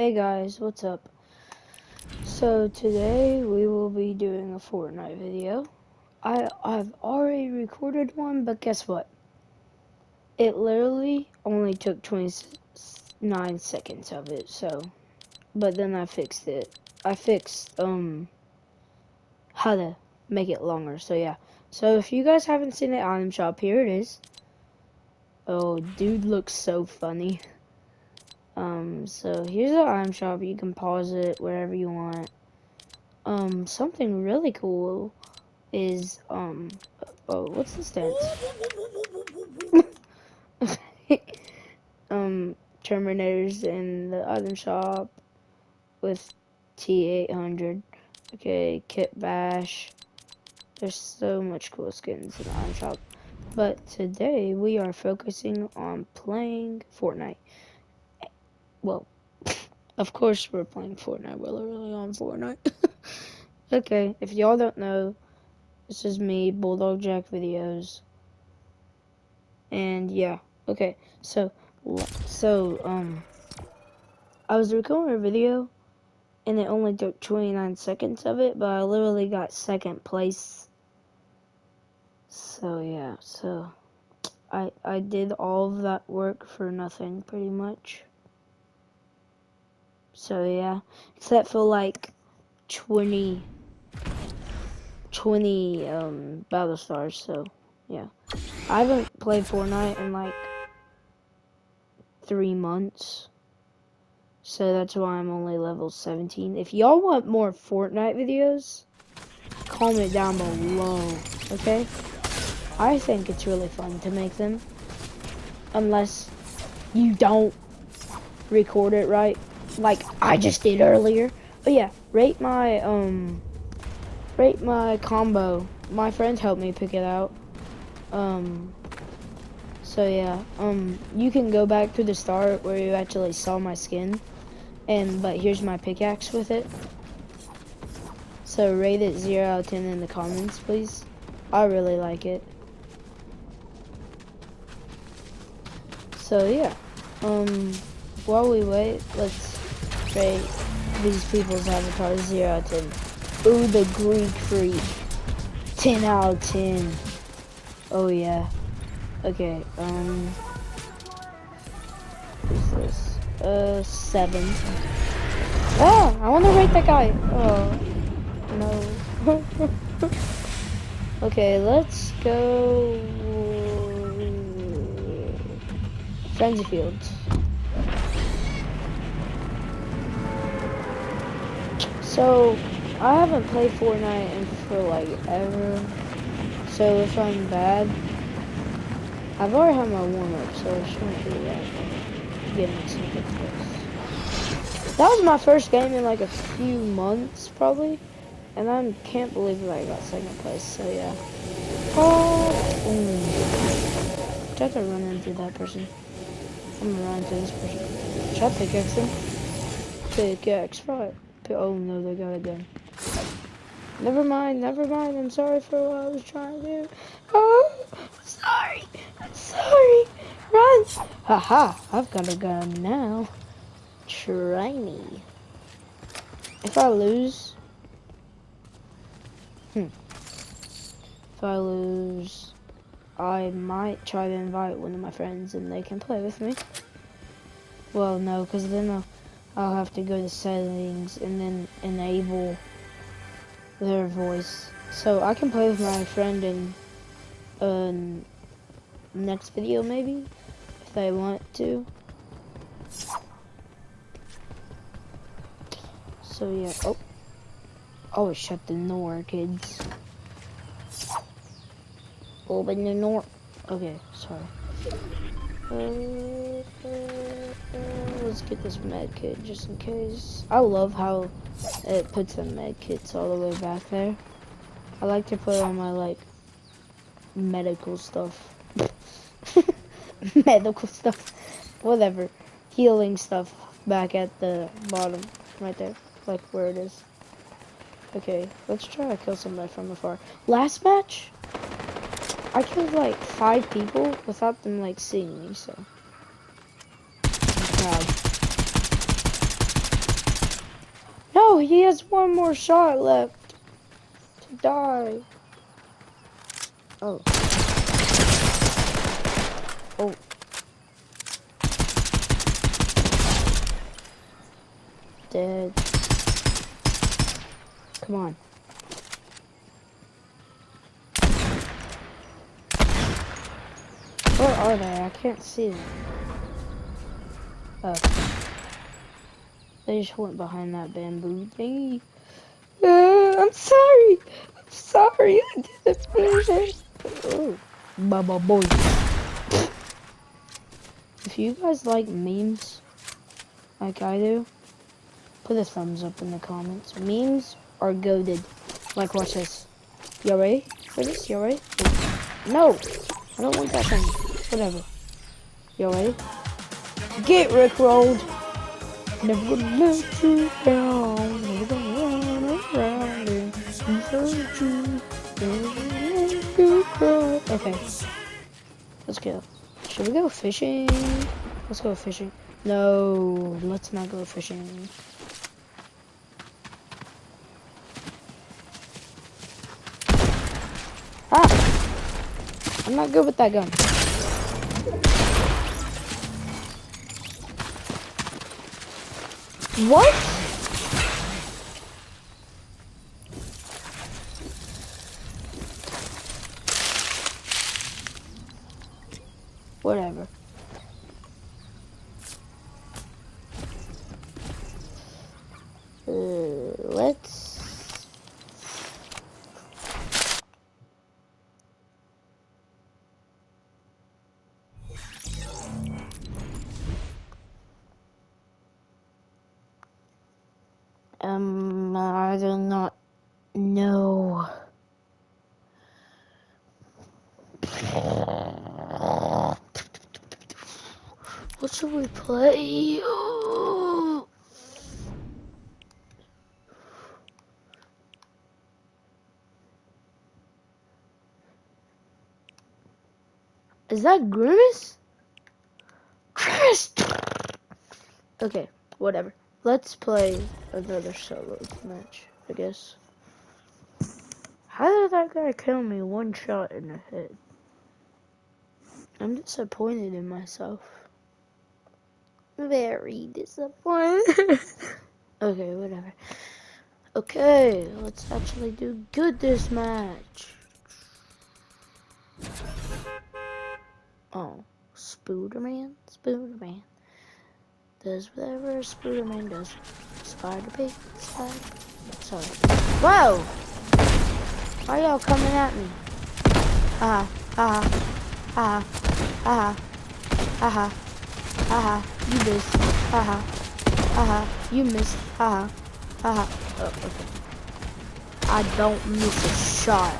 Hey guys, what's up? So today we will be doing a Fortnite video. I I've already recorded one, but guess what? It literally only took 29 seconds of it, so but then I fixed it. I fixed um how to make it longer. So yeah. So if you guys haven't seen the item shop, here it is. Oh, dude looks so funny. Um, so here's the item shop. You can pause it wherever you want. Um, something really cool is, um, oh, what's this dance? um, Terminators in the item shop with T800. Okay, Kit Bash. There's so much cool skins in the item shop. But today we are focusing on playing Fortnite. Well, of course we're playing Fortnite. We're literally on Fortnite. okay, if y'all don't know, this is me, Bulldog Jack Videos. And yeah, okay, so, so, um, I was recording a video and it only took 29 seconds of it, but I literally got second place. So yeah, so I I did all of that work for nothing pretty much. So yeah, except for like 20 20 um battle stars, so yeah. I haven't played Fortnite in like 3 months. So that's why I'm only level 17. If y'all want more Fortnite videos, comment down below, okay? I think it's really fun to make them. Unless you don't record it right, like I just did earlier. But yeah, rate my, um, rate my combo. My friends helped me pick it out. Um, so yeah, um, you can go back to the start where you actually saw my skin. And, but here's my pickaxe with it. So rate it 0 out of 10 in the comments, please. I really like it. So yeah, um, while we wait, let's these people's avatars 0 out of 10. Ooh, the Greek Freak. 10 out of 10. Oh yeah. Okay, um, who's this? Uh, seven. Oh, I want to rate that guy. Oh, no. okay, let's go. Frenzy Fields. So, I haven't played Fortnite in for like ever. So if I'm bad, I've already had my warm up, so it shouldn't be that bad. getting some good plays. That was my first game in like a few months, probably. And I can't believe that I got second place, so yeah. Oh, mm. Try to run into that person. I'm gonna run into this person. Should I pickaxe him? Pickaxe, right. Oh no, they got a gun. Never mind, never mind. I'm sorry for what I was trying to do. Oh, sorry. I'm sorry. Run! Haha, I've got a gun now. Try me. If I lose... Hmm. If I lose... I might try to invite one of my friends and they can play with me. Well, no, because then I'll, I'll have to go to settings and then enable their voice. So I can play with my friend in um, next video maybe if I want to. So yeah, oh, always shut the door, kids. Open the door. Okay, sorry. Uh, uh, let's get this med kit just in case. I love how it puts the med kits all the way back there. I like to put all my like medical stuff. medical stuff, whatever, healing stuff back at the bottom, right there, like where it is. Okay, let's try to kill somebody from afar. Last match, I killed like five people without them like seeing me, so Proud. he has one more shot left to die. Oh. Oh. Dead. Come on. Where are they? I can't see them. Oh. They just went behind that bamboo thingy. Uh, I'm sorry. I'm sorry. I mean it. Oh. Baba boy. If you guys like memes, like I do, put a thumbs up in the comments. Memes are goaded. Like, watch this. You ready for this? You ready? No! I don't want that thing. Whatever. You ready? Get rickrolled! Never gonna let you down. Never gonna run around and desert you. Okay. Let's go. Should we go fishing? Let's go fishing. No, let's not go fishing. Ah! I'm not good with that gun. What? Whatever. Uh, let's... Um, I do not know. What should we play? Is that Grimace? Grimace! Okay, whatever. Let's play another solo match, I guess. How did that guy kill me one shot in the head? I'm disappointed in myself. Very disappointed. okay, whatever. Okay, let's actually do good this match. Oh, Spooderman? Spooderman. Does whatever Spooderman does. Spider pig? Spider? Sorry. Whoa! Why y'all coming at me? Ah, ah, ah, ah, ah, ah, you missed. Ah, ah, you missed. Ah, ah, oh, okay. I don't miss a shot.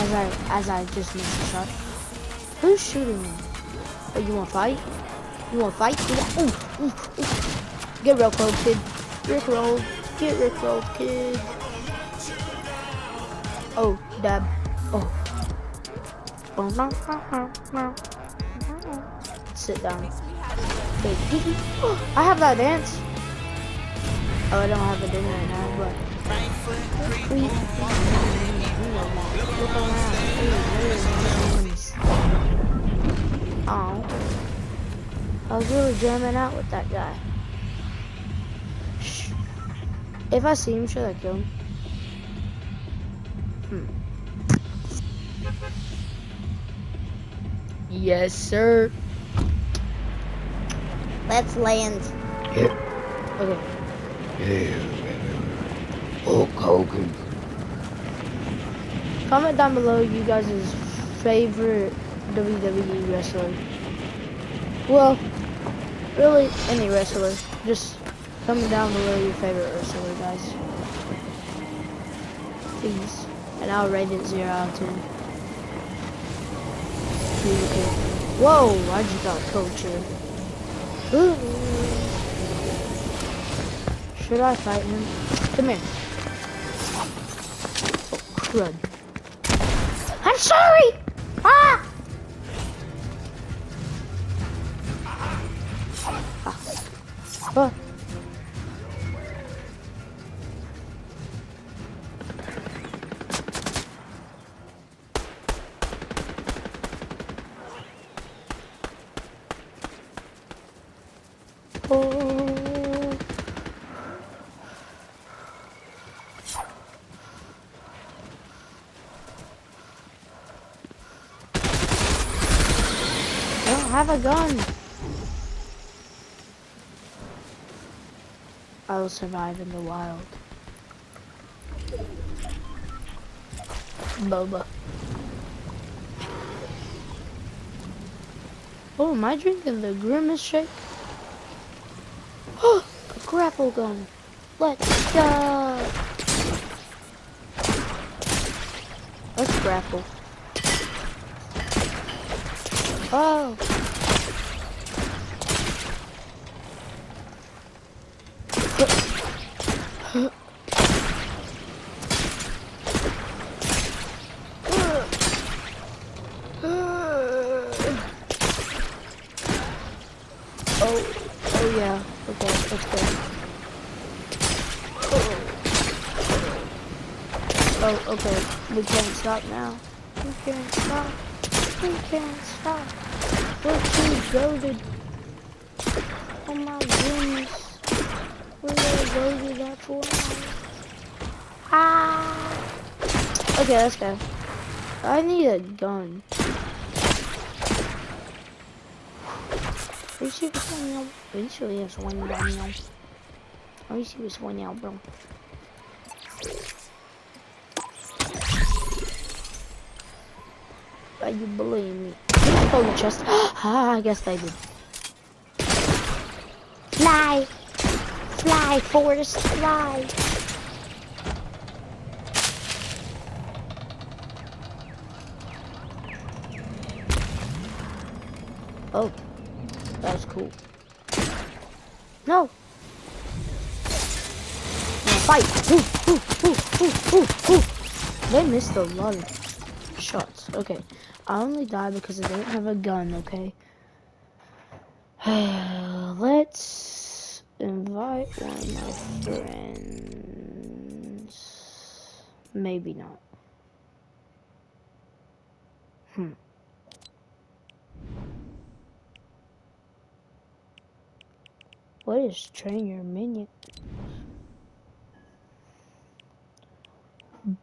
As I as I just missed a shot. Who's shooting me? Oh, you want to fight? You want to fight? You want, ooh, ooh, ooh. Get real close, kid. Rick roll. Get Rick rolled, kid. Oh, dab. Oh. Sit down. Okay. I have that dance. Oh, I don't have it in right now, but. Oh. I was really jamming out with that guy. If I see him, should I kill him? Yes, sir. Let's land. Yep. Okay. Yeah. Hulk Hogan. Comment down below you guys' favorite WWE wrestler. Well, really any wrestler. Just comment down below your favorite wrestler, guys. Please. And I'll rate it 0 out of 10. Whoa, I just got. Ooh. Should I fight him? Come here. Oh, crud. I'm sorry! Ah! Ah. Oh. Have a gun. I will survive in the wild. Boba. Oh, am I drinking the Grimace shake? Oh, a grapple gun. Let's go. Let's grapple. Oh. Oh, oh yeah. Okay, let's go. Oh, okay. We can't stop now. We can't stop. We can't stop. We're too goaded. Oh my goodness. We're gonna goaded that one. Ah. Okay, let's go. I need a gun. Me see what's one now. Me see what's one now. Me see what's one now, bro. Are you believe me? Oh, the chest. ah, I guess I did. Fly! Fly, Forrest, fly! Oh, that was cool. No! Fight! Ooh, ooh, ooh. They missed a lot of shots. Okay. I only died because I didn't have a gun, okay? Let's invite one of my friends. Maybe not. Hmm. What is train your minion?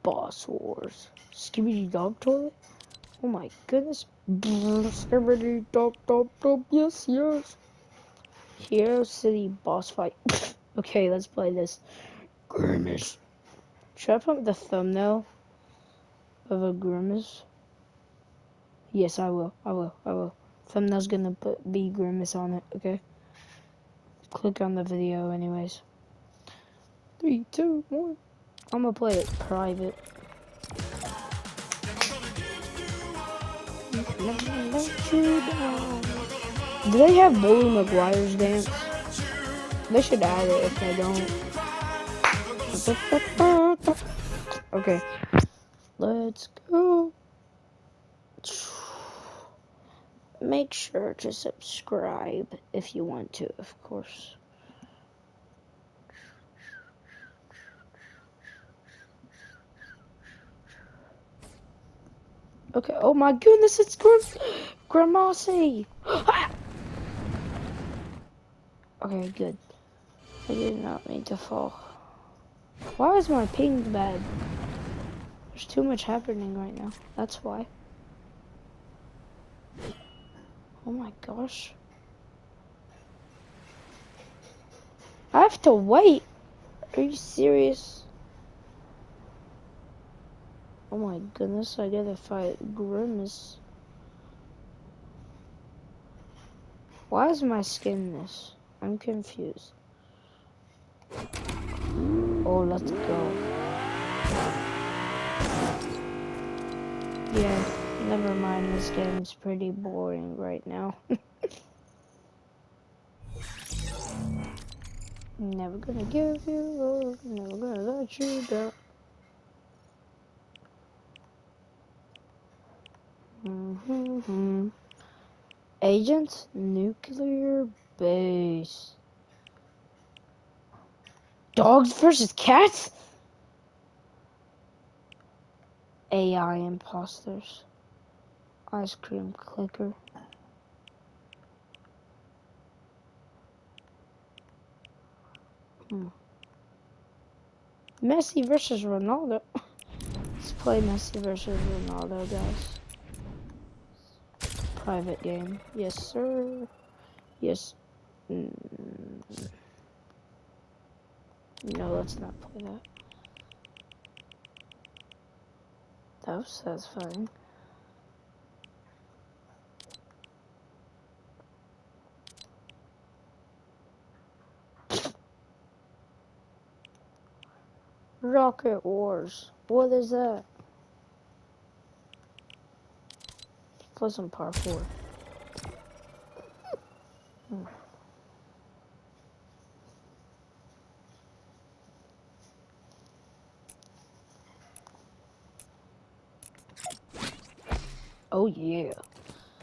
Boss Wars. Skibidi Dog Toilet? Oh my goodness. Skibidi Dog Dog Dog. Yes, yes. Hero City boss fight. okay, let's play this. Grimace. Should I put the thumbnail of a Grimace? Yes, I will. I will. I will. Thumbnail's gonna put be Grimace on it, okay? Click on the video anyways. Three, two, one. I'm gonna play it private. Do they have Bully Maguire's dance? They should add it if they don't. Okay. Let's go. Make sure to subscribe if you want to, of course. Okay, oh my goodness, it's Grim Grimace! okay, good. I did not mean to fall. Why is my ping bad? There's too much happening right now. That's why. Oh my gosh. I have to wait. Are you serious? Oh my goodness, I gotta fight Grimace. Why is my skin this? I'm confused. Oh, let's go. Yeah, never mind, this game's pretty boring right now. never gonna give you love, never gonna let you down. Mm hmm Agents Nuclear Base. Dogs versus cats? AI imposters. Ice cream clicker. Hmm. Messi versus Ronaldo. Let's play Messi versus Ronaldo, guys. Private game. Yes, sir. Yes. Mm. No, let's not play that. That was satisfying. Rocket Wars. What is that? Play some parkour. Hmm. Oh yeah.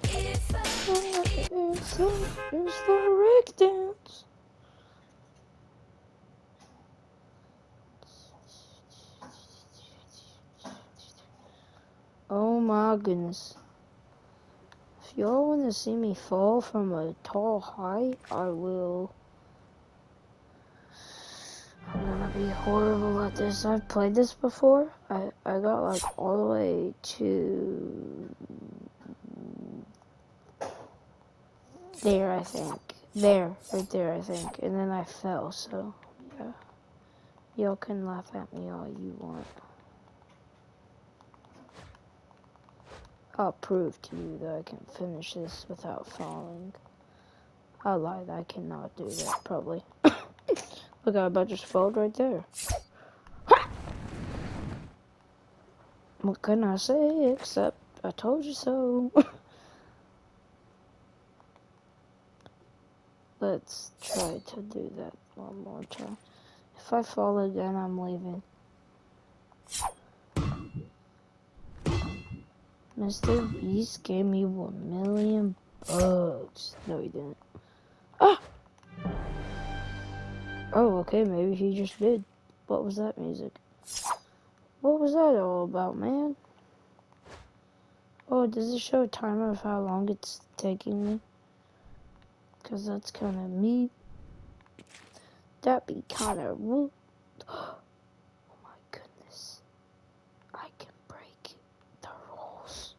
It's the, it's the Rick dance. Oh my goodness. If y'all want to see me fall from a tall height, I will. I'm gonna be horrible at this. I've played this before. I, I got like all the way to there, I think. There, right there, I think. And then I fell, so yeah. Y'all can laugh at me all you want. I'll prove to you that I can finish this without falling. I lied, I cannot do that, probably. Look, I about just fall right there. What can I say except I told you so? Let's try to do that one more time. If I fall again, I'm leaving. Mr. Beast gave me one million bucks. No, he didn't. Ah! Oh, okay, maybe he just did. What was that music? What was that all about, man? Oh, does it show a timer of how long it's taking me? Because that's kind of me. That'd be kind of rude. Oh my goodness. I can break the rules.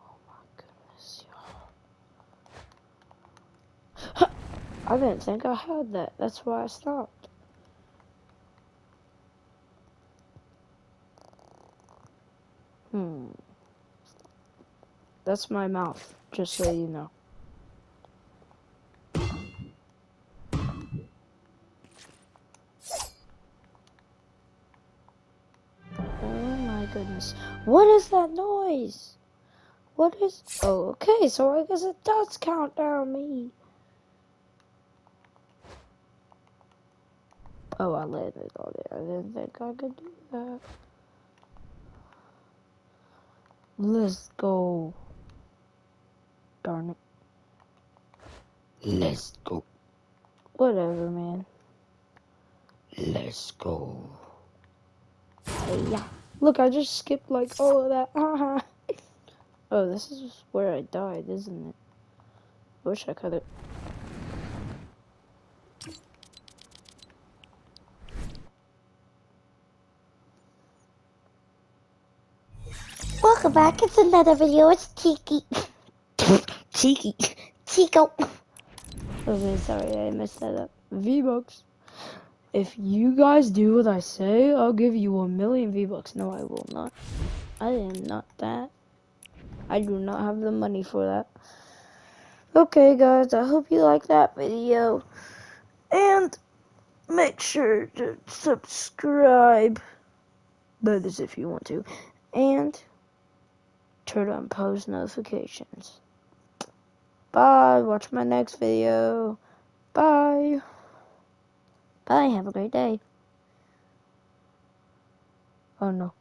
Oh my goodness, y'all. I didn't think I had that. That's why I stopped. Hmm. That's my mouth, just so you know. Oh my goodness. What is that noise? What is... Oh, okay, so I guess it does count down me. Oh, I landed on it. I didn't think I could do that. Let's go. Darn it. Let's go. Whatever, man. Let's go. Yeah. Look, I just skipped like all of that. oh, this is where I died, isn't it? I Wish I could have. Back. It's another video. It's Cheeky. Cheeky. Chico. Okay, sorry, I messed that up. V-Bucks. If you guys do what I say, I'll give you a million V-Bucks. No, I will not. I am not that. I do not have the money for that. Okay, guys, I hope you like that video. And make sure to subscribe. That is if you want to. And turn on post notifications. Bye. Watch my next video. Bye. Bye. Have a great day. Oh no.